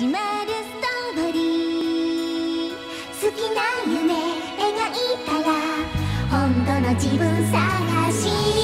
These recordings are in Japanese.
始まるストーリー。好きな夢描いたら本当の自分探し。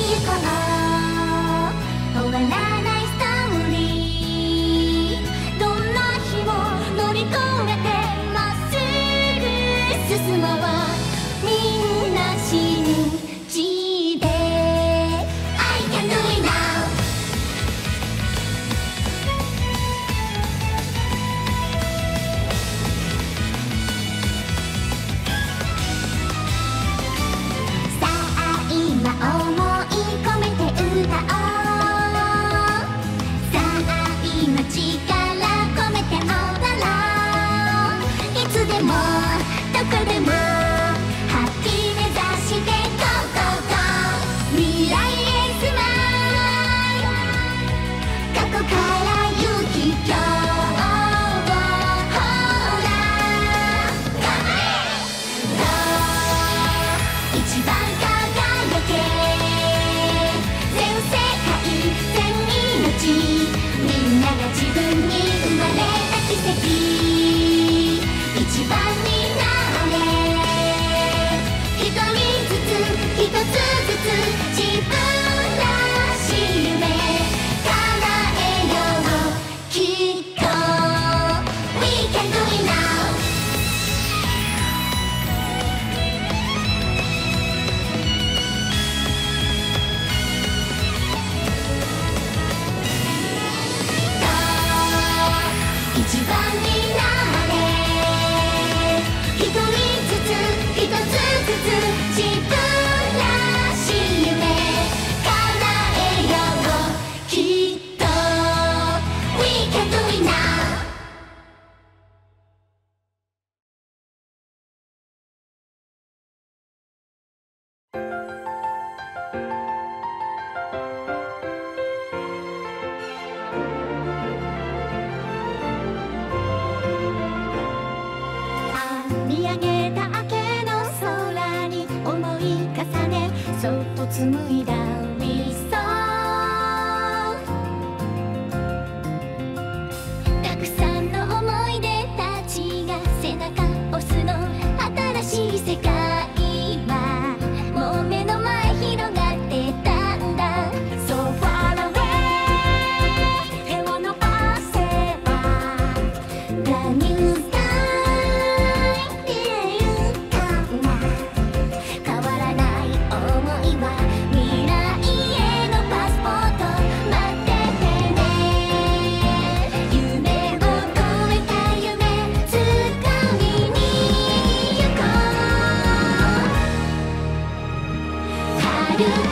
とかでも紡いだ you.